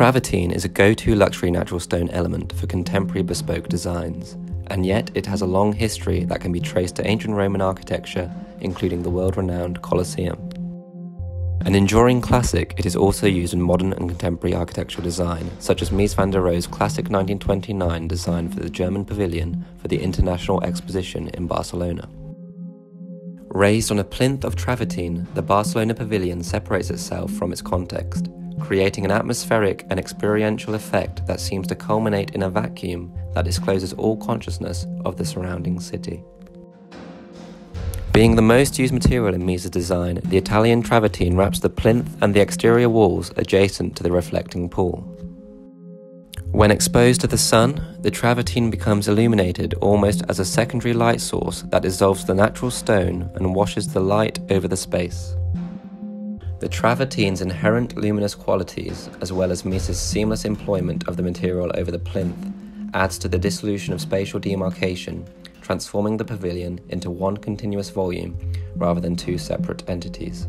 travertine is a go-to luxury natural stone element for contemporary bespoke designs, and yet it has a long history that can be traced to ancient Roman architecture, including the world-renowned Colosseum. An enduring classic, it is also used in modern and contemporary architectural design, such as Mies van der Rohe's classic 1929 design for the German Pavilion for the International Exposition in Barcelona. Raised on a plinth of travertine, the Barcelona Pavilion separates itself from its context, creating an atmospheric and experiential effect that seems to culminate in a vacuum that discloses all consciousness of the surrounding city. Being the most used material in Mies's design, the Italian travertine wraps the plinth and the exterior walls adjacent to the reflecting pool. When exposed to the sun, the travertine becomes illuminated almost as a secondary light source that dissolves the natural stone and washes the light over the space. The travertine's inherent luminous qualities, as well as Mies's seamless employment of the material over the plinth, adds to the dissolution of spatial demarcation transforming the pavilion into one continuous volume rather than two separate entities.